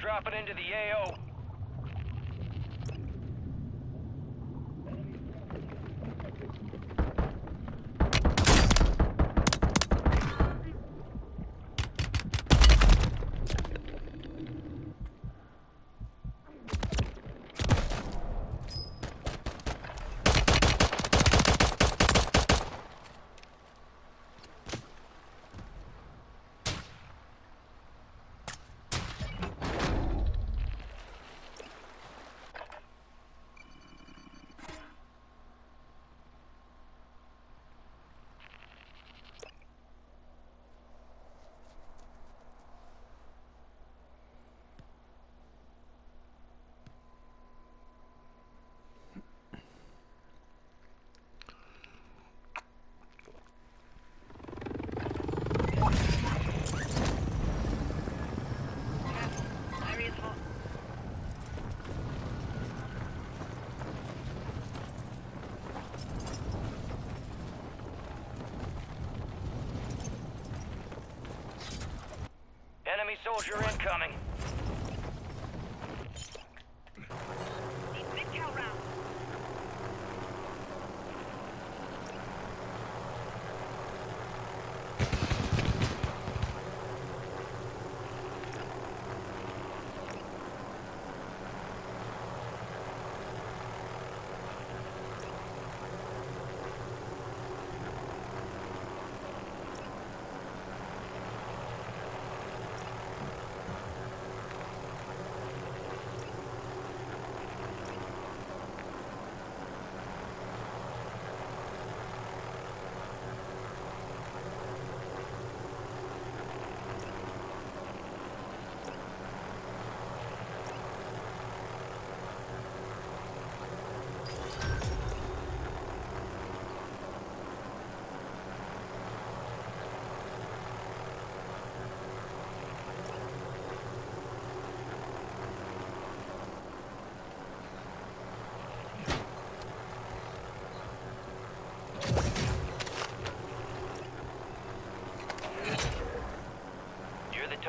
dropping into the AO. Soldier incoming.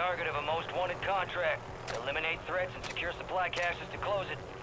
Target of a most wanted contract. Eliminate threats and secure supply caches to close it.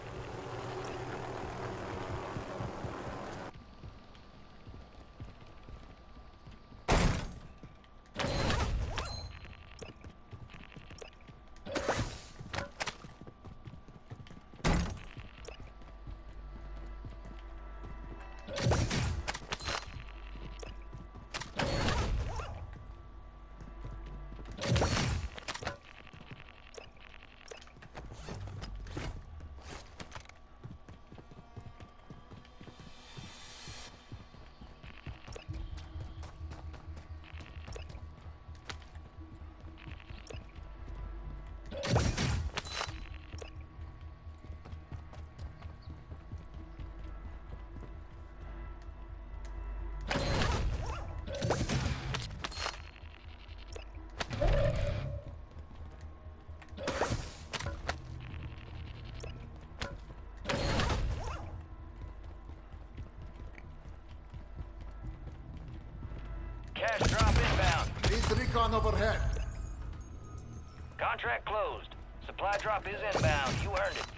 Recon overhead. Contract closed. Supply drop is inbound. You earned it.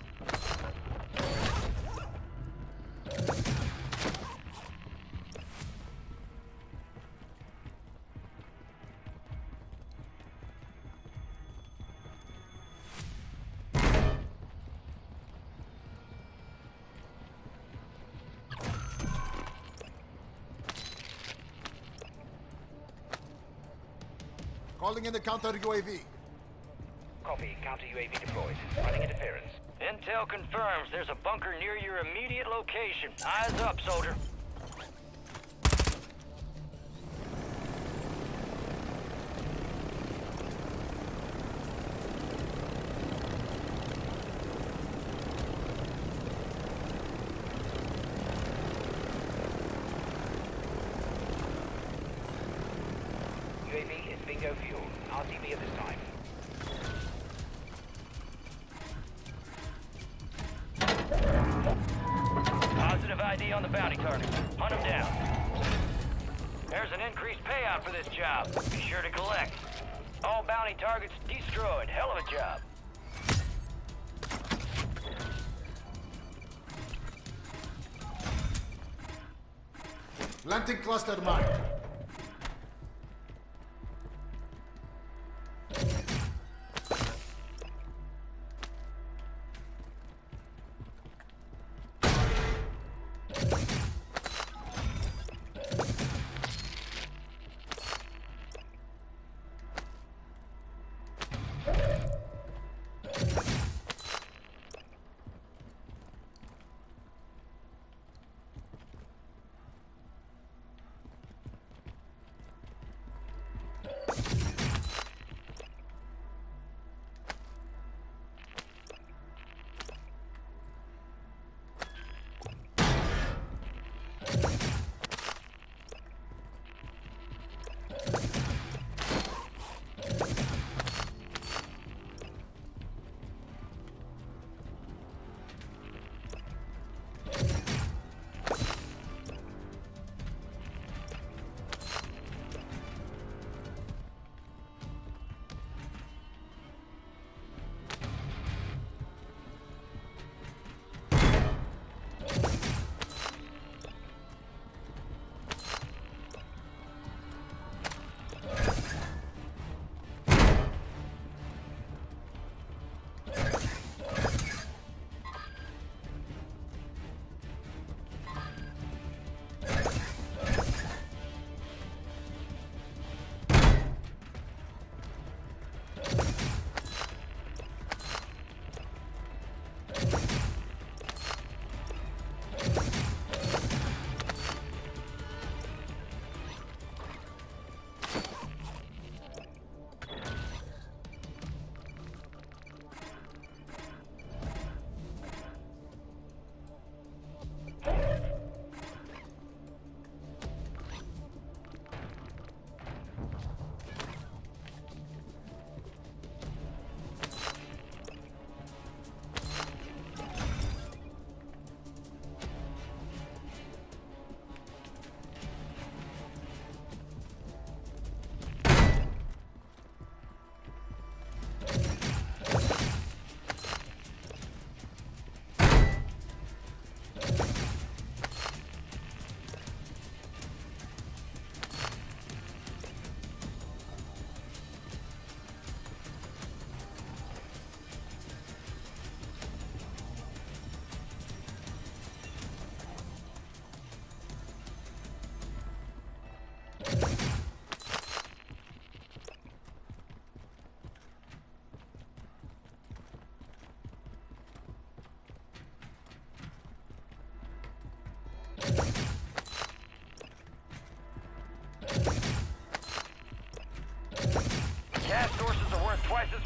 Calling in the counter UAV. Copy. Counter UAV deployed. Running interference. Intel confirms there's a bunker near your immediate location. Eyes up, soldier. UAV is bingo fuel. RTB at this time. Positive ID on the bounty target. Hunt him down. There's an increased payout for this job. Be sure to collect. All bounty targets destroyed. Hell of a job. Planting cluster mine.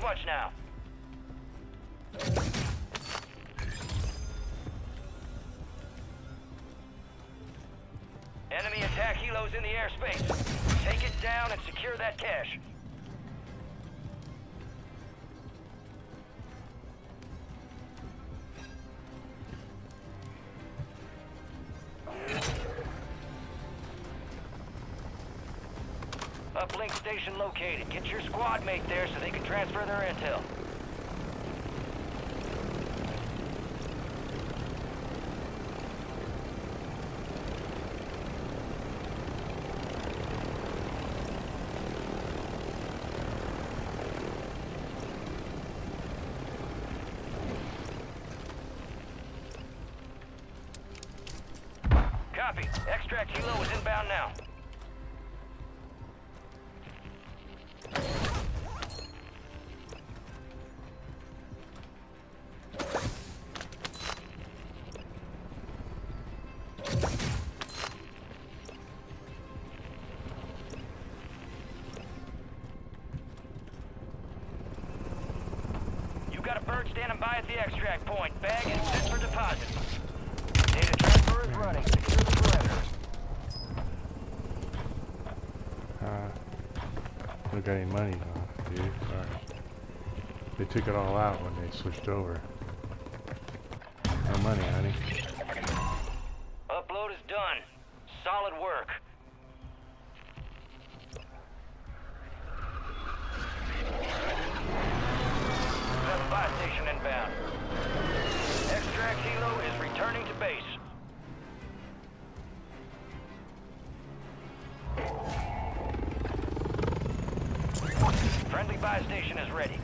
Much now. Enemy attack helos in the airspace. Take it down and secure that cache. Station located. Get your squad mate there so they can transfer their intel. Copy. Extract helo is inbound now. Got a bird standing by at the extract point. Bag is set for deposit. Data transfer is running. Secure the perimeter. Uh, don't got any money, huh, dude? Alright. They took it all out when they switched over. No money, honey. Station is ready.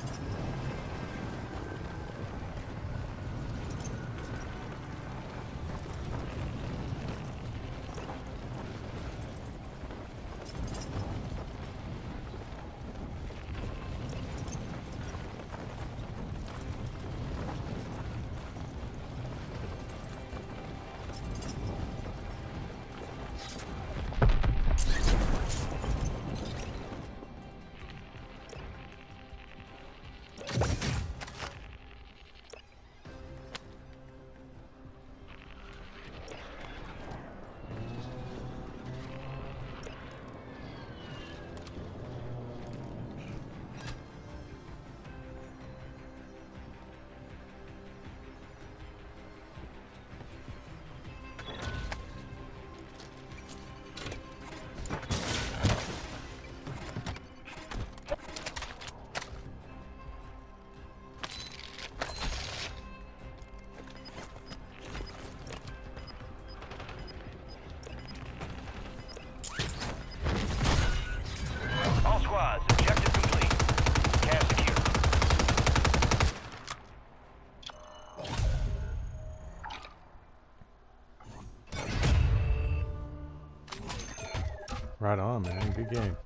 Right on, man. Good game.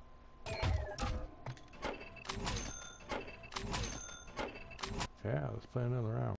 Yeah, let's play another round.